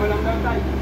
Malam.